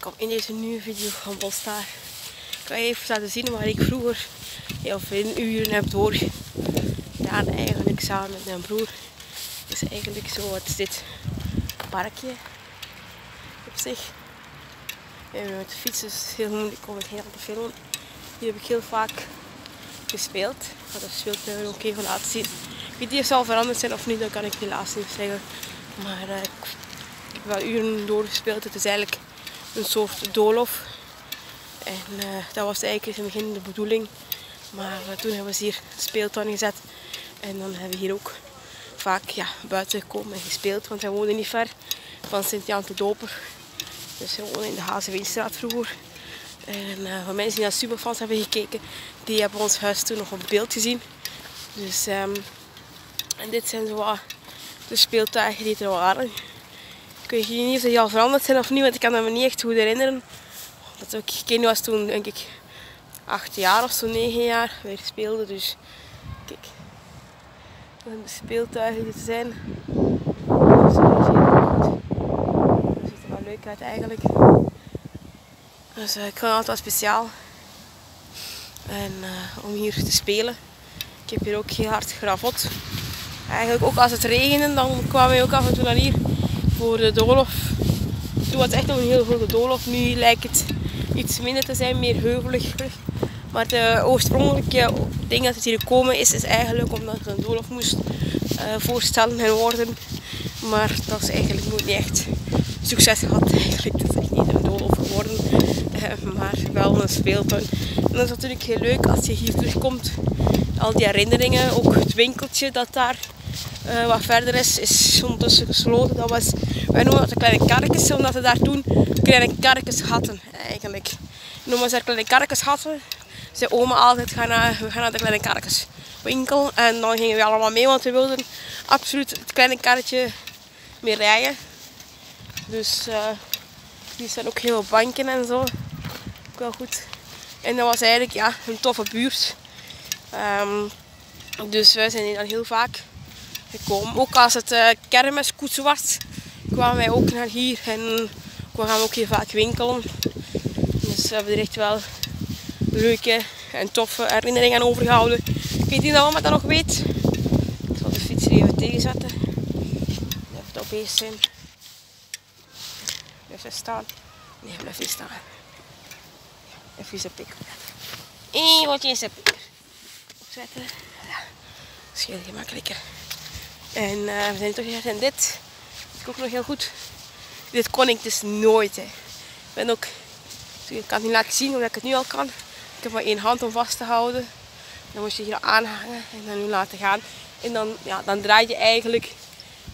Welkom in deze nieuwe video van Bostar. Ik ga je even laten zien waar ik vroeger heel veel uren heb doorgedaan. Eigenlijk samen met mijn broer. Dus eigenlijk zo, wat is dit? Parkje op zich. En met de fiets is het heel moeilijk om het heel te filmen. Hier heb ik heel vaak gespeeld. Ik ga de speeltuin ook even laten zien. Ik weet niet of ze al veranderd zijn of niet, dat kan ik helaas niet zeggen. Maar uh, ik heb wel uren doorgespeeld. Het is eigenlijk een soort doolhof. En uh, dat was eigenlijk in het begin de bedoeling. Maar uh, toen hebben we hier speeltuin gezet. En dan hebben we hier ook vaak ja, buiten gekomen en gespeeld. Want wij woonden niet ver van Sint-Jan de Doper. Dus we woonden in de Hazeweenstraat vroeger. En uh, mensen die naar Superfans hebben gekeken, die hebben ons huis toen nog op beeld gezien. Dus, um, en dit zijn zo de speeltuigen die er waren. Ik weet niet of die al veranderd zijn of niet, want ik kan me niet echt goed herinneren. Dat ik gekend was toen, denk ik, acht jaar of zo, negen jaar weer speelde. Dus kijk, dat de er zijn. Dat ziet er wel leuk uit eigenlijk. Dus uh, ik vind het altijd speciaal. En uh, om hier te spelen. Ik heb hier ook heel hard gravot. Eigenlijk ook als het regende, dan kwamen we ook af en toe naar hier voor de doolhof. Toen was het echt nog een heel grote doolhof. Nu lijkt het iets minder te zijn, meer heuvelig. Maar de oorspronkelijke ding dat het hier komen is, is eigenlijk omdat het een doolhof moest uh, voorstellen en worden. Maar dat is eigenlijk nooit niet echt succes gehad. Eigenlijk. Het is echt niet een doolhof geworden, uh, maar wel een speeltuin. En dat is natuurlijk heel leuk als je hier terugkomt. Al die herinneringen, ook het winkeltje dat daar uh, wat verder is, is ondertussen gesloten. Dat was, wij noemen dat de kleine karkens, omdat we daar toen kleine karkens hadden eigenlijk. Noemen ze kleine karkens hadden. Zei oma altijd, gaan we gaan naar de kleine karkenswinkel. En dan gingen we allemaal mee, want we wilden absoluut het kleine karretje mee rijden. Dus uh, die zijn ook heel banken en zo. Ook wel goed. En dat was eigenlijk ja, een toffe buurt. Um, dus wij zijn hier dan heel vaak gekomen. Ook als het uh, kermiskoets was, kwamen wij ook naar hier en we gaan ook hier vaak winkelen. Dus we hebben er echt wel leuke en toffe herinneringen aan overgehouden. Ik weet niet of dat nog weet. Ik zal de fiets er even tegenzetten. Even het opeens zijn. Even staan. Nee, blijf niet staan. Even een pik. Eén wat is een pik. Opzetten. Ja. Dat scheelt gemakkelijker. En uh, we zijn toch gezegd en dit is ook nog heel goed. Dit kon ik dus nooit. Hè. Ik ben ook, ik kan het niet laten zien omdat ik het nu al kan. Ik heb maar één hand om vast te houden. Dan moet je hier aanhangen en dan nu laten gaan. En dan, ja, dan draai je eigenlijk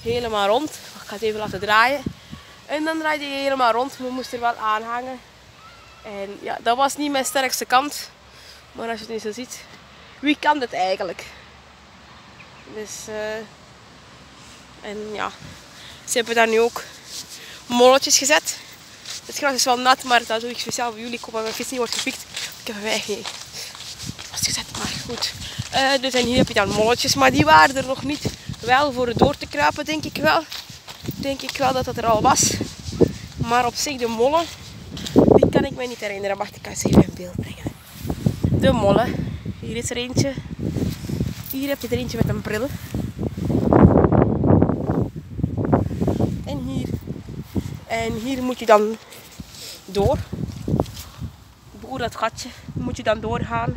helemaal rond. Ik ga het even laten draaien. En dan draai je helemaal rond. We moesten er wel aanhangen. En ja, dat was niet mijn sterkste kant. Maar als je het nu zo ziet, wie kan dit eigenlijk? Dus, uh, en ja, ze hebben daar nu ook molletjes gezet. Het gras is wel nat, maar dat doe ik speciaal voor jullie. Ik hoop dat niet wordt gepikt. Ik heb hem eigenlijk vastgezet, maar goed. Uh, dus en hier heb je dan molletjes, maar die waren er nog niet. Wel voor het door te kruipen, denk ik wel. Denk ik wel dat dat er al was. Maar op zich, de mollen, die kan ik me niet herinneren. Wacht, ik kan ze even in beeld brengen. De mollen. Hier is er eentje. Hier heb je er eentje met een bril. En hier. En hier moet je dan door. Door dat gatje moet je dan doorgaan.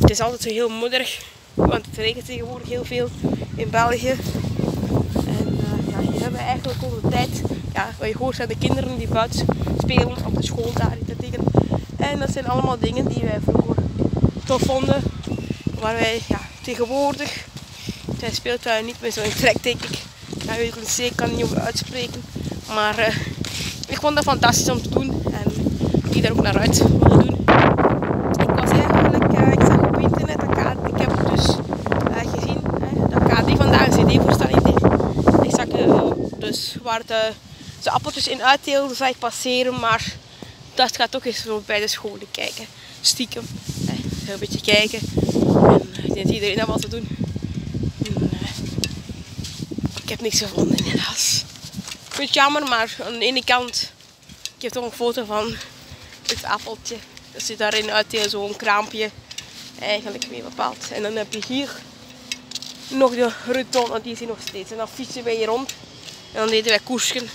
Het is altijd zo heel modderig, want het regent tegenwoordig heel veel in België. En uh, ja, hier hebben we eigenlijk al de tijd, ja, wat je hoort zijn de kinderen die buiten spelen op de school daar tegen. En dat zijn allemaal dingen die wij vroeger tof vonden, waar wij ja, tegenwoordig zijn speeltuin niet meer zo in trek, denk ik. Ja, weet ik zeker, kan niet over uitspreken. Maar uh, ik vond dat fantastisch om te doen en kijk daar ook naar uit te doen. Ik was eigenlijk, uh, ik zag op internet dat KD, ik heb dus uh, gezien dat KD vandaag een cd-voorstelling. Ik zag dus waar de, de appeltjes in uitdeelden, zag ik passeren, maar dat gaat toch eens bij de scholen kijken. Stiekem. een beetje kijken. En ik denk dat iedereen dat wat te doen. ik heb niks gevonden helaas. Beetje jammer, maar aan de ene kant Ik heb toch een foto van het appeltje. Dat zit daarin uit zo'n kraampje. Eigenlijk mee bepaald. En dan heb je hier nog de rotonde, die is hier nog steeds. En dan fietsen wij hier rond. En dan deden wij koersken.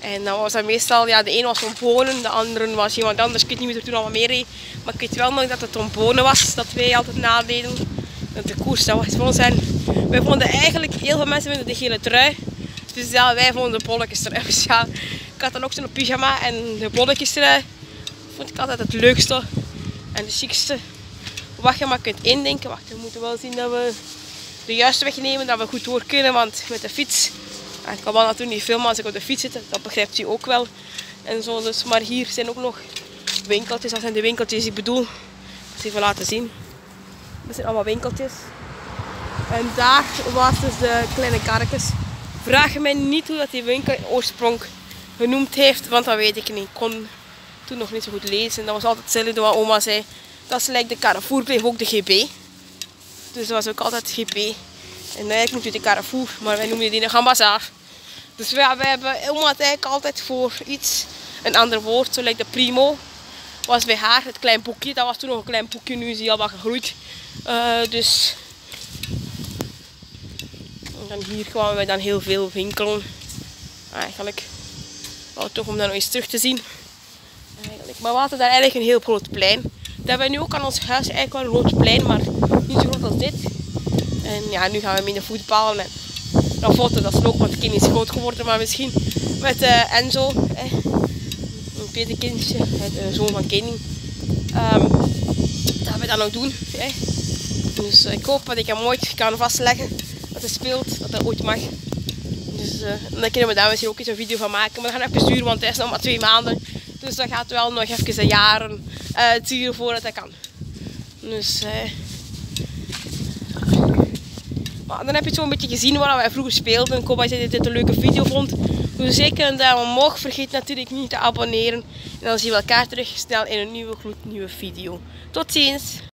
En dan was dat meestal, ja, de een was Tom Polen, de andere was iemand anders. Ik weet niet wie er toen allemaal mee reed. Maar ik weet wel nog dat het Tom Polen was, dat wij altijd nadeden. Dat de koers, dat was voor wij vonden eigenlijk, heel veel mensen vinden de gele trui. Dus ja, wij vonden de bolletjes trui. Dus ja, ik had dan ook zo'n pyjama en de bolletjes trui vond ik altijd het leukste en de chicste. Wat je maar kunt indenken. Wacht, we moeten wel zien dat we de juiste weg nemen, dat we goed door kunnen. Want met de fiets, ik kan wel natuurlijk niet filmen als ik op de fiets zit, dat begrijpt u ook wel. En zo, dus, maar hier zijn ook nog winkeltjes, dat zijn de winkeltjes die ik bedoel. Ik zal even laten zien. Dat zijn allemaal winkeltjes. En daar was dus de kleine karkens. Vraag mij niet hoe dat die winkel oorsprong genoemd heeft, want dat weet ik niet. Ik kon toen nog niet zo goed lezen. Dat was altijd hetzelfde wat oma zei. Dat is lijkt de Carrefour, bleef ook de GB. Dus dat was ook altijd GB. En eigenlijk noemt u de Carrefour, maar wij noemen die de Gambazaar. Dus ja, wij hebben oma het eigenlijk altijd voor iets een ander woord. Zo lijkt de Primo was bij haar het klein boekje. Dat was toen nog een klein boekje, nu is hij al wat gegroeid. Uh, dus dan hier kwamen wij dan heel veel winkelen. Eigenlijk. Toch om dat nog eens terug te zien. Eigenlijk. Maar we hadden daar eigenlijk een heel groot plein. Dat hebben we nu ook aan ons huis eigenlijk wel een groot plein, maar niet zo groot als dit. En ja, nu gaan we minder voetballen. En dan foto, dat is ook, want het kind is groot geworden, maar misschien met uh, Enzo, eh, een tweede kindje, de zoon van Kenny. Um, dat gaan we dan ook doen. Eh. Dus ik hoop dat ik hem ooit kan vastleggen dat speelt, dat dat ooit mag. Dus uh, dan kunnen we daar misschien ook eens een video van maken. Maar we gaan even sturen, want hij is nog maar twee maanden. Dus dat gaat wel nog even een jaren uh, duren voordat dat kan. Dus, uh, maar dan heb je het zo een beetje gezien waar wij vroeger speelden. Ik hoop dat je dit een leuke video vond. Doe zeker een duim omhoog. Vergeet natuurlijk niet te abonneren. En dan zien we elkaar terug snel in een nieuwe gloednieuwe video. Tot ziens!